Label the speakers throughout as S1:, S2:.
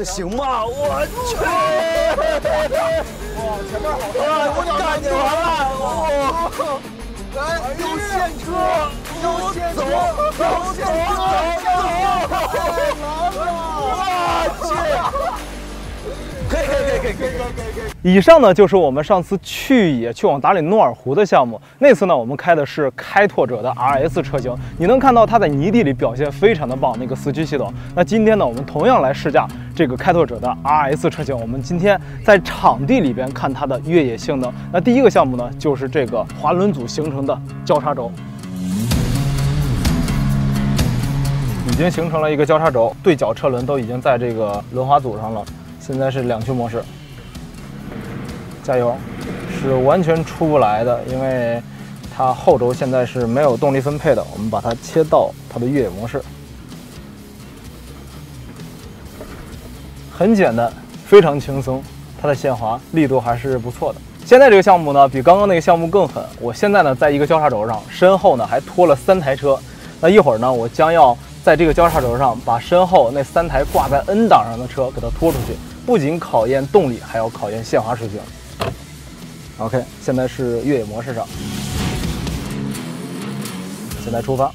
S1: 这行吗？我去！哇，前面好多，我干你完了！我来，有现车，有现车，有现车，以。
S2: 上呢就是我们上次去野去往达里诺尔湖的项目。那次呢，我们开的是开拓者的 RS 车型，你能看到它在泥地里表现非常的棒，那个四驱系统。那今天呢，我们同样来试驾这个开拓者的 RS 车型。我们今天在场地里边看它的越野性能。那第一个项目呢，就是这个滑轮组形成的交叉轴，已经形成了一个交叉轴，对角车轮都已经在这个轮滑组上了。现在是两驱模式，加油，是完全出不来的，因为它后轴现在是没有动力分配的。我们把它切到它的越野模式，很简单，非常轻松，它的限滑力度还是不错的。现在这个项目呢，比刚刚那个项目更狠。我现在呢，在一个交叉轴上，身后呢还拖了三台车。那一会儿呢，我将要在这个交叉轴上把身后那三台挂在 N 档上的车给它拖出去。不仅考验动力，还要考验限滑水平。OK，现在是越野模式上，现在出发，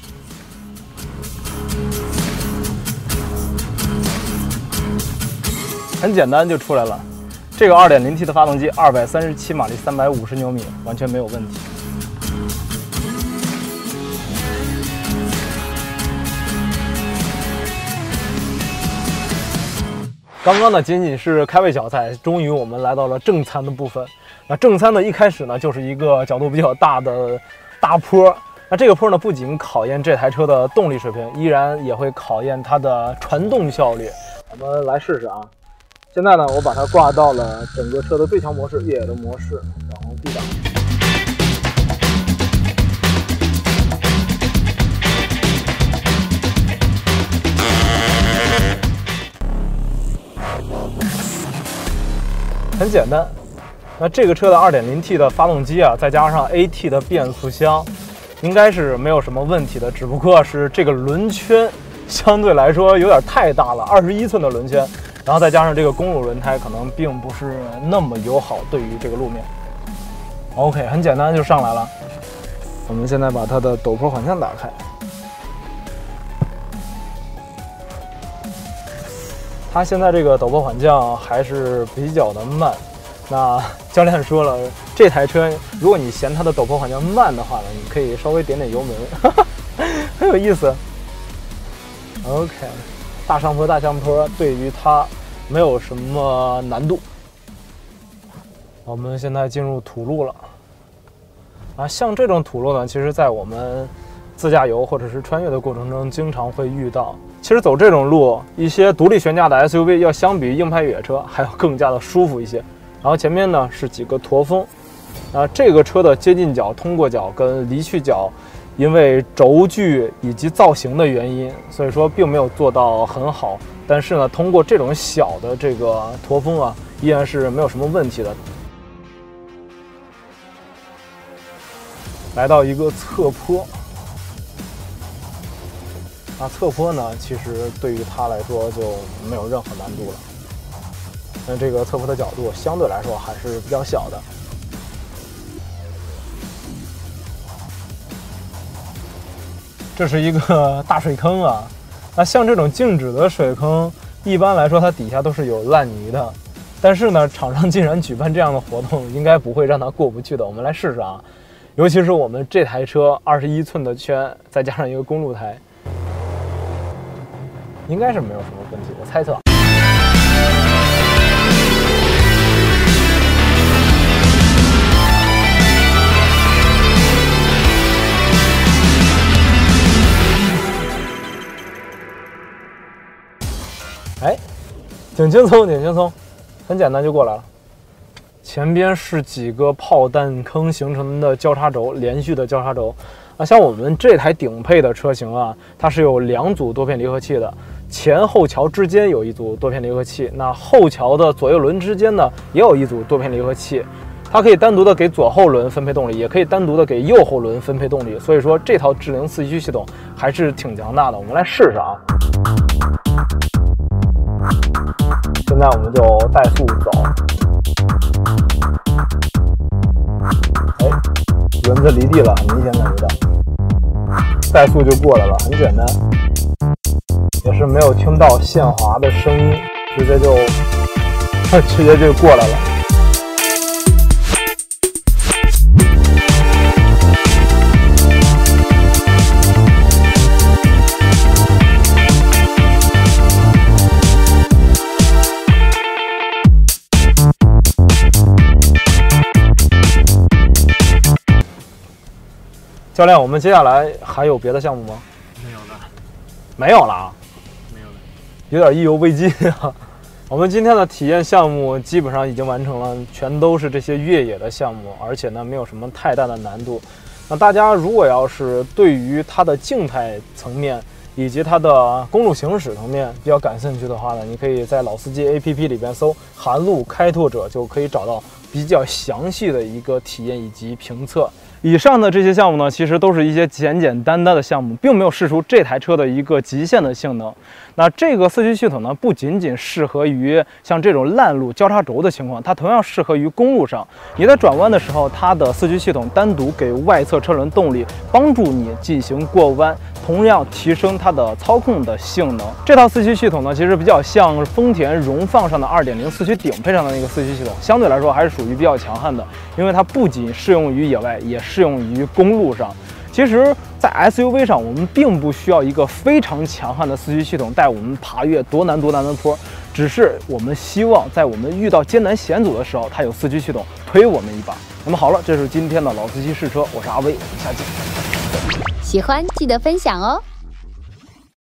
S2: 很简单就出来了。这个 2.0T 的发动机，237马力，350牛米，完全没有问题。刚刚呢，仅仅是开胃小菜，终于我们来到了正餐的部分。那正餐呢，一开始呢，就是一个角度比较大的大坡。那这个坡呢，不仅考验这台车的动力水平，依然也会考验它的传动效率。我们来试试啊！现在呢，我把它挂到了整个车的最强模式——越野的模式，然后 D 档。很简单，那这个车的 2.0T 的发动机啊，再加上 AT 的变速箱，应该是没有什么问题的。只不过是这个轮圈相对来说有点太大了，二十一寸的轮圈，然后再加上这个公路轮胎，可能并不是那么友好对于这个路面。OK，很简单就上来了。我们现在把它的陡坡缓降打开。它现在这个陡坡缓降还是比较的慢。那教练说了，这台车如果你嫌它的陡坡缓降慢的话呢，你可以稍微点点油门，哈 哈很有意思。OK，大上坡大下坡对于它没有什么难度。我们现在进入土路了。啊，像这种土路呢，其实在我们自驾游或者是穿越的过程中，经常会遇到。其实走这种路，一些独立悬架的 SUV 要相比硬派越野车还要更加的舒服一些。然后前面呢是几个驼峰，啊，这个车的接近角、通过角跟离去角，因为轴距以及造型的原因，所以说并没有做到很好。但是呢，通过这种小的这个驼峰啊，依然是没有什么问题的。来到一个侧坡。那侧坡呢？其实对于它来说就没有任何难度了。那这个侧坡的角度相对来说还是比较小的。这是一个大水坑啊！那像这种静止的水坑，一般来说它底下都是有烂泥的。但是呢，厂商竟然举办这样的活动，应该不会让它过不去的。我们来试试啊！尤其是我们这台车二十一寸的圈，再加上一个公路胎。应该是没有什么问题，我猜测。挺轻松，挺轻松，很简单就过来了。前边是几个炮弹坑形成的交叉轴，连续的交叉轴。啊，像我们这台顶配的车型啊，它是有两组多片离合器的。前后桥之间有一组多片离合器，那后桥的左右轮之间呢，也有一组多片离合器，它可以单独的给左后轮分配动力，也可以单独的给右后轮分配动力。所以说这套智能四驱系统还是挺强大的。我们来试试啊。现在我们就怠速走。哎，轮子离地了，很明显感觉到。怠速就过来了，很简单，也是没有听到限滑的声音，直接就 直接就过来了。教练，我们接下来还有别的项目吗？
S1: 没有了，
S2: 没有了，
S1: 没有了，
S2: 有点意犹未尽啊。我们今天的体验项目基本上已经完成了，全都是这些越野的项目，而且呢没有什么太大的难度。那大家如果要是对于它的静态层面以及它的公路行驶层面比较感兴趣的话呢，你可以在老司机 APP 里边搜“韩路开拓者”，就可以找到比较详细的一个体验以及评测。以上的这些项目呢，其实都是一些简简单单的项目，并没有试出这台车的一个极限的性能。那这个四驱系统呢，不仅仅适合于像这种烂路交叉轴的情况，它同样适合于公路上。你在转弯的时候，它的四驱系统单独给外侧车轮动力，帮助你进行过弯。同样提升它的操控的性能。这套四驱系统呢，其实比较像丰田荣放上的2.0四驱顶配上的那个四驱系统，相对来说还是属于比较强悍的，因为它不仅适用于野外，也适用于公路上。其实，在 SUV 上，我们并不需要一个非常强悍的四驱系统带我们爬越多难多难的坡，只是我们希望在我们遇到艰难险阻的时候，它有四驱系统推我们一把。那么好了，这是今天的老司机试车，我是阿威，我们下期。
S3: 喜欢记得分享哦。